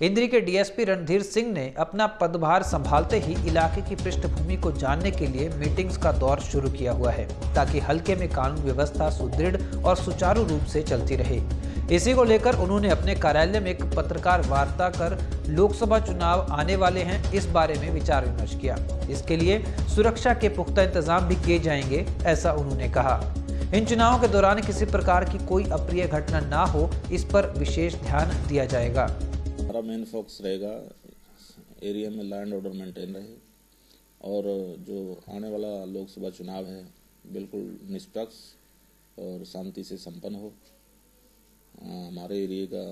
इंद्री के डीएसपी रणधीर सिंह ने अपना पदभार संभालते ही इलाके की पृष्ठभूमि को जानने के लिए मीटिंग्स का दौर शुरू किया हुआ है, ताकि हल्के में कानून व्यवस्था सुदृढ़ और सुचारू रूप से चलती रहे। इसी को लेकर उन्होंने अपने कार्यालय में एक पत्रकार वार्ता कर लोकसभा चुनाव आने वाले हैं, इस बारे में विचार विमर्श किया। इसके लिए सुरक्षा के पुख्ता इंतज़ाम भी किए जाएँगे, ऐसा उन्होंने कहा। इन चुनावों के दौरान किसी प्रकार की कोई अप्रिय घटना ना हो, इस पर विशेष ध्यान दिया जाएगा। हमारा मेन फोकस रहेगा एरिया में लैंड ऑर्डर मेंटेन रहे, और जो आने वाला लोकसभा चुनाव है, बिल्कुल निष्पक्ष और शांति से संपन्न हो। हमारे एरिया का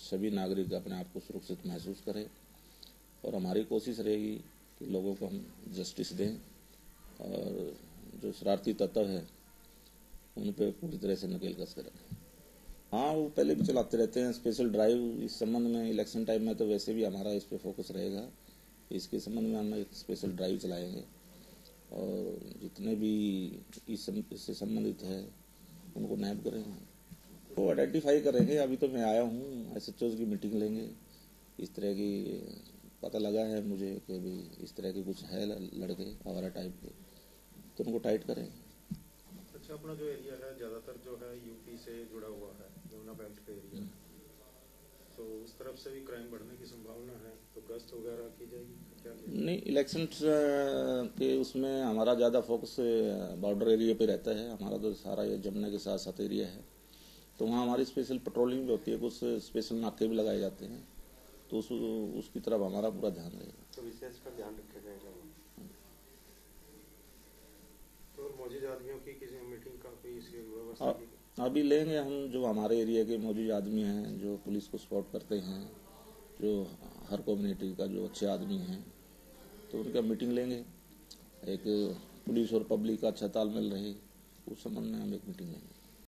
सभी नागरिक अपने आप को सुरक्षित महसूस करें, और हमारी कोशिश रहेगी कि लोगों को हम जस्टिस दें, और जो शरारती तत्व है, उन पर पूरी तरह से नकेल कस कर रखें। हाँ वो पहले भी चलाते रहते हैं। स्पेशल ड्राइव इस संबंध में इलेक्शन टाइम में तो वैसे भी हमारा इस पर फोकस रहेगा। इसके संबंध में हम एक स्पेशल ड्राइव चलाएँगे। और जितने भी इस इससे संबंधित है, उनको नैब करेंगे। वो आइडेंटिफाई करेंगे, अभी तो मैं आया हूँ एस एच की मीटिंग लेंगे। इस तरह की पता लगा है मुझे कि भी इस तरह के कुछ है लड़के आवारा टाइप के तो उनको टाइट करेंगे। अच्छा अपना जो एरिया है ज़्यादातर जो है यूपी से जुड़ा हुआ है यमुना बेल्ट का एरिया तो उस तरफ़ से भी क्राइम बढ़ने की संभावना है तो गश्त वगैरह की जाएगी क्या नहीं इलेक्शन के उसमें हमारा ज़्यादा फोकस बॉर्डर एरिया पे रहता है। हमारा तो सारा ये जमुना के साथ साथ एरिया है। तो वहाँ हमारी स्पेशल पेट्रोलिंग भी होती है कुछ स्पेशल नाके भी लगाए जाते हैं। तो उस उसकी तरफ़ हमारा पूरा ध्यान रहेगा। तो विशेष कर ध्यान रखा। आदमियों की किसी मीटिंग का कोई व्यवस्था अभी लेंगे हम जो हमारे एरिया के मौजूद आदमी हैं जो पुलिस को सपोर्ट करते हैं जो हर कम्युनिटी का जो अच्छे आदमी हैं तो उनका मीटिंग लेंगे। एक पुलिस और पब्लिक का अच्छा तालमेल रहे उस संबंध में हम एक मीटिंग लेंगे।